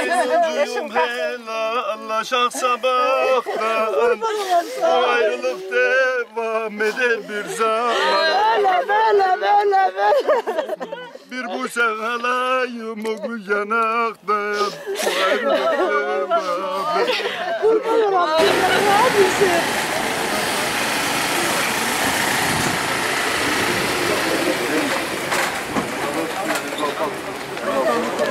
Yolcuyum helallaşak sabahtan Bu ayrılık devam eder bir zaman Böyle böyle böyle böyle. Bir bu sevhalayım o gül yanaktan Bu ayrılık devam eder Kurban olam. Ne yapıyorsun? Tamam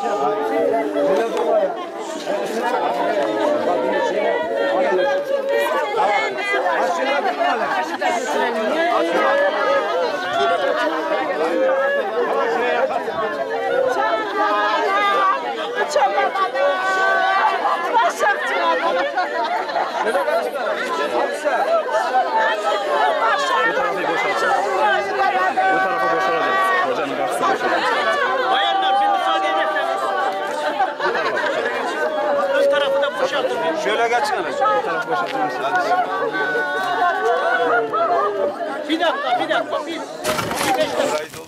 ki. Şöyle kaç tane? Bir dakika, bir dakika. Bir, bir beş dakika.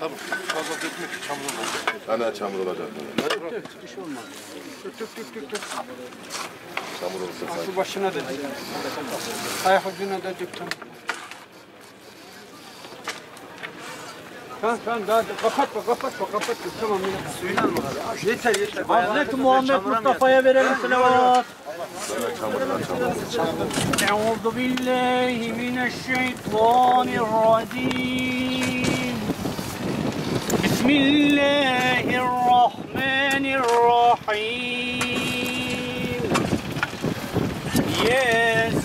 Tabii. Fazla dökmek çamur olacak. Hani çamur olacak. Bir şey olmaz. Tut tut tut tut. tut. Çamur olsa sanki. Su başına da dik. Ayak ucuna da dik. tamam. Tamam tamam daha kapatma kapatma kapatma tamam yine. Suyunu alma abi. Yeter yeter. Hazreti Muhammed Mustafa'ya verelim selavat. Euzu billahi mineşşeytanirracim. Bismillahirrahmanirrahim. Yasin. والقرآن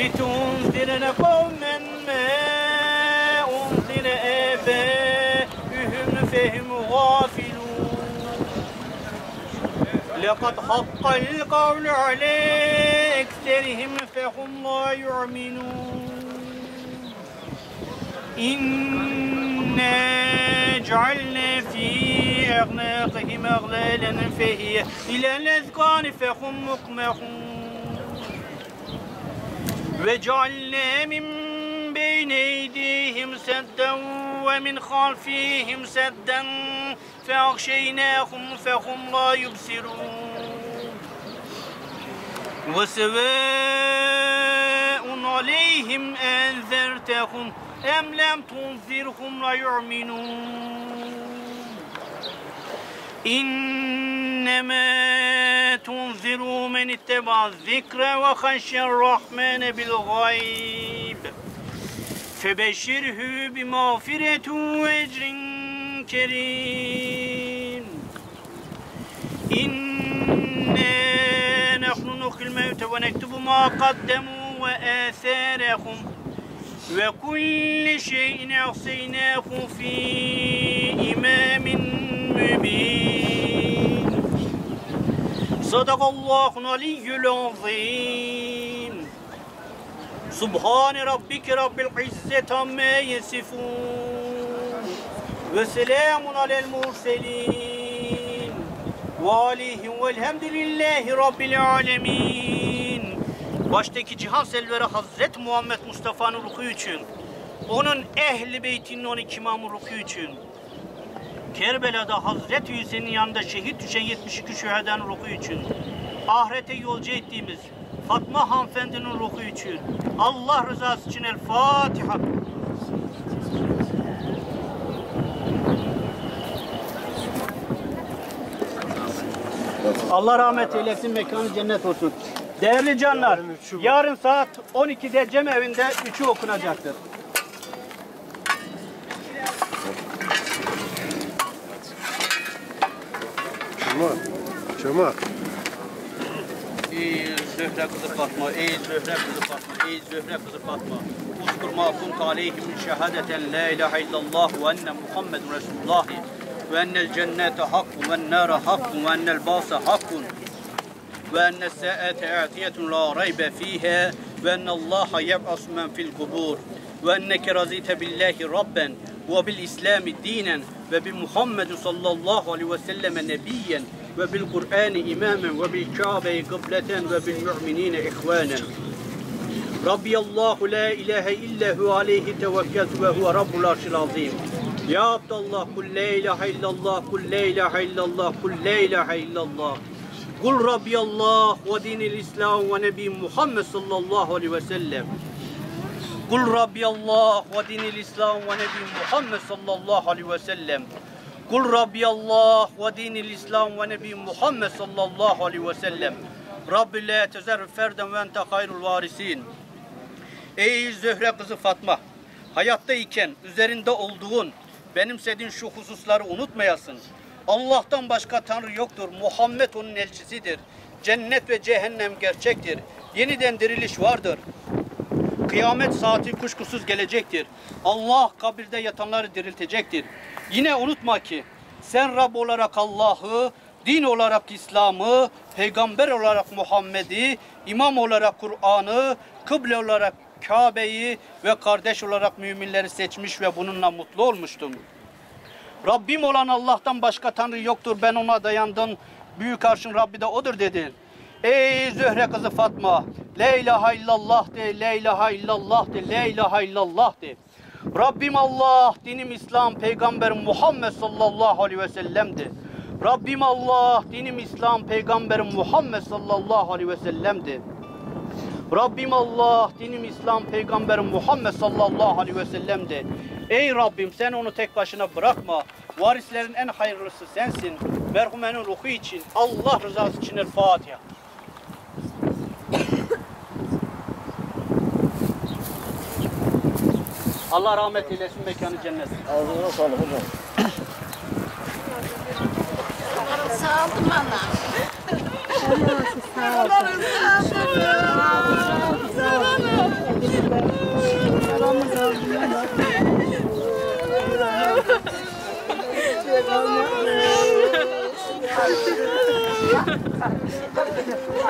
لتنذر قوما ما أنذر آباؤهم فهم غافلون لقد حق القول على أكثرهم فهم لا يؤمنون إنا جعلنا في أعناقهم أغلالا فهي إلى الأذقان فهم مقمحون وجعلنا من بين أيديهم سدا ومن خلفهم سدا فأغشيناهم فهم لا يبصرون. وسواء عليهم أنذرتهم أم لم تنذرهم لا يؤمنون. إنما تنذر من اتبع الذكر وخشى الرحمن بالغيب فبشره بمغفرة وأجر كريم إنا نحن نخي الموت ونكتب ما قدموا وآثارهم وكل شيء أحصيناه في إمام مبين صدق الله العلي العظيم سبحان ربك رب العزة عما يصفون وسلام على المرسلين وعليهم والحمد لله رب العالمين Baştaki cihan selveri Hazreti Muhammed Mustafa'nın ruhu için, onun ehli beytinin 12 imamı ruhu için, Kerbela'da Hazreti Hüseyin'in yanında şehit düşen 72 şühedanın ruhu için, ahirete yolcu ettiğimiz Fatma hanımefendinin ruhu için, Allah rızası için El Fatiha. Allah rahmet eylesin, mekanı cennet olsun. Değerli canlar, yarın saat 12'de Cem evinde 3'ü okunacaktır. Kemal. Ey Zöhre kızı Fatma, ey Zöhre kızı Fatma, ey Zöhre kızı Fatma. Uzkur ma kunt aleyhim min şehadeten la ilahe illallah ve enne Muhammedun Resulullah ve ennel cennete hakkun ve nâre hakkun ve ennel bâse hakkun ve enne saate atiyetun la raybe fiha ve enne Allaha yeb'asu men fil kubur ve enneke razite billahi rabben ve bil islami dinen ve bi Muhammedin sallallahu aleyhi ve selleme nebiyyen ve bil Kur'an imamen ve bil Kabe'yi kıbleten ve bil müminine ihvanen. Rabbi Allahu la ilahe illa hu aleyhi tevekkeltu ve huve rabbul arşil azim. Ya Abdallah kul la ilahe illallah kul la ilahe illallah kul la ilahe illallah. Kul Rabbi Allah ve dinil İslam Kul Rabbi Allah ve dinil İslam ve Nebi Muhammed sallallahu aleyhi ve sellem. Rabbi la tezer ferden ve ente hayrul varisin. Ey Zöhre kızı Fatma, hayattayken üzerinde olduğun, benimsediğin şu hususları unutmayasın. Allah'tan başka Tanrı yoktur. Muhammed onun elçisidir. Cennet ve cehennem gerçektir. Yeniden diriliş vardır. Kıyamet saati kuşkusuz gelecektir. Allah kabirde yatanları diriltecektir. Yine unutma ki sen Rab olarak Allah'ı, din olarak İslam'ı, peygamber olarak Muhammed'i, imam olarak Kur'an'ı, kıble olarak Kabe'yi ve kardeş olarak müminleri seçmiş ve bununla mutlu olmuştun. Rabbim olan Allah'tan başka Tanrı yoktur. Ben ona dayandım. Büyük arşın Rabbi de odur dedin. Ey Zöhre kızı Fatma. La ilahe illallah de, la ilahe illallah de, la ilahe illallah de. Rabbim Allah, dinim İslam, peygamberim Muhammed sallallahu aleyhi ve sellem'di. Rabbim Allah, dinim İslam, peygamberim Muhammed sallallahu aleyhi ve sellem'di. Rabbim Allah, dinim İslam, peygamberim Muhammed sallallahu aleyhi ve sellem'di. Ey Rabbim sen onu tek başına bırakma. Varislerin en hayırlısı sensin. Merhumenin ruhu için, Allah rızası için El Fatiha. Allah rahmet eylesin, mekanı cennet. Ağzına sağlık hocam. Sağ olun bana. Ben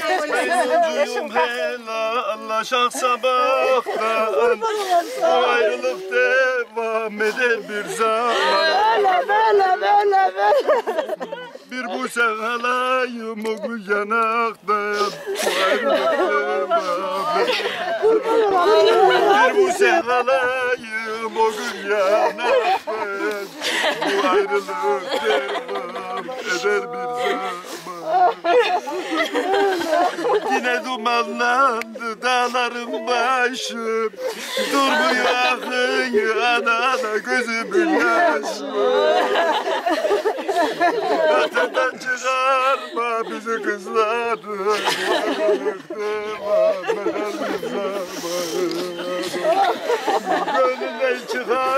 Yolcuyum helallaşak sabahtan Bu ayrılık devam eder bir zaman. Bir bu sevdalayım o gül yanaktan. Bu ayrılık devam eder Bir bu sevdalayım o gül yanaktan ayrılık devam eder bir zaman. Yine dumanlandı dağların başı. Durmuyor akın anana gözümün yaşı. Öteden çıkarma bizi kızları. Gönlünden çıkarma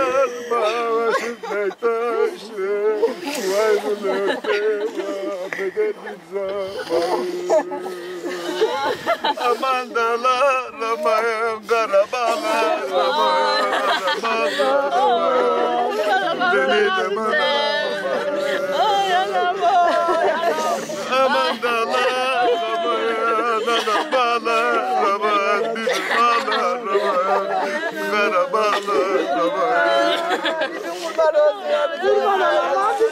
Aman aman aman Deli de bana Aman dağlar aman karabalar aman Bir bağlar aman karabalar aman Kurban olayım.